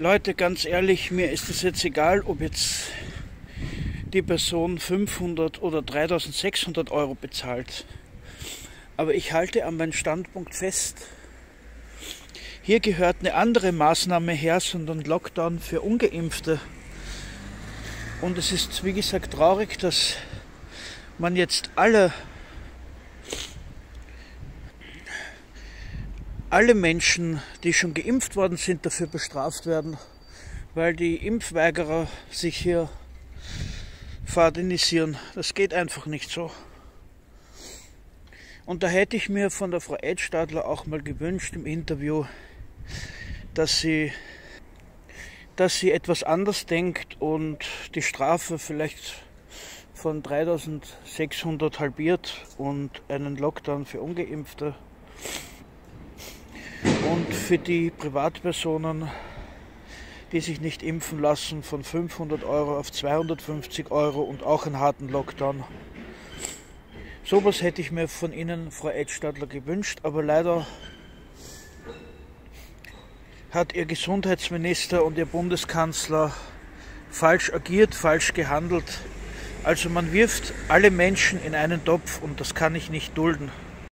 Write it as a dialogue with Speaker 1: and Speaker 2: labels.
Speaker 1: Leute, ganz ehrlich, mir ist es jetzt egal, ob jetzt die Person 500 oder 3600 Euro bezahlt. Aber ich halte an meinem Standpunkt fest. Hier gehört eine andere Maßnahme her, sondern Lockdown für ungeimpfte. Und es ist, wie gesagt, traurig, dass man jetzt alle alle Menschen, die schon geimpft worden sind, dafür bestraft werden, weil die Impfweigerer sich hier verdünnisieren. Das geht einfach nicht so. Und da hätte ich mir von der Frau Edstadler auch mal gewünscht im Interview, dass sie, dass sie etwas anders denkt und die Strafe vielleicht von 3600 halbiert und einen Lockdown für Ungeimpfte und für die Privatpersonen, die sich nicht impfen lassen, von 500 Euro auf 250 Euro und auch einen harten Lockdown. Sowas hätte ich mir von Ihnen, Frau Edstadler, gewünscht, aber leider hat Ihr Gesundheitsminister und Ihr Bundeskanzler falsch agiert, falsch gehandelt. Also man wirft alle Menschen in einen Topf und das kann ich nicht dulden.